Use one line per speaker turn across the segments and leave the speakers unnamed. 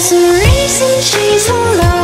There's a reason she's alive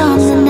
on the.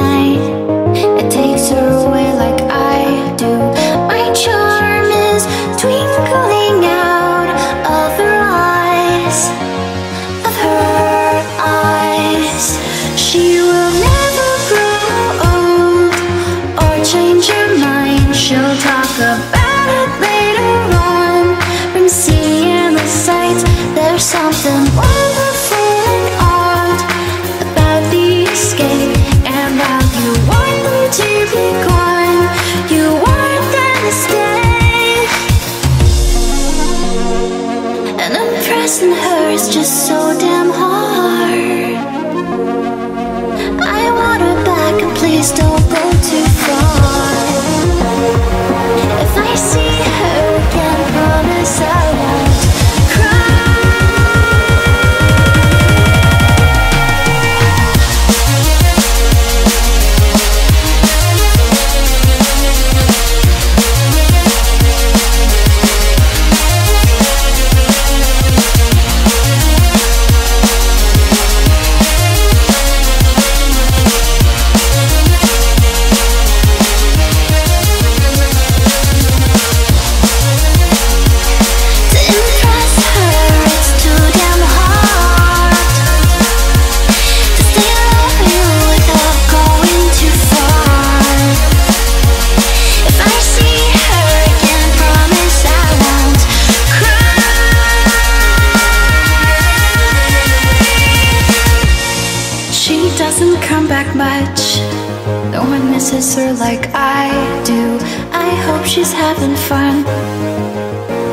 Sister, like I do. I hope she's having fun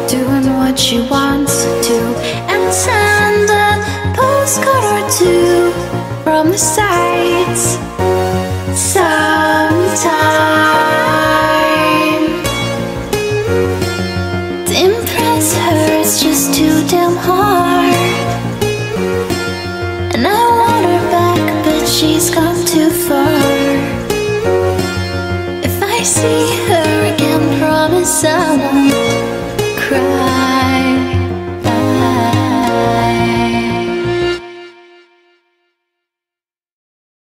Doing what she wants to. And send a postcard or two From the sights Sometime. To impress her is just too damn hard. And I want her back But she's gone too far. I see her again, promise I won't cry.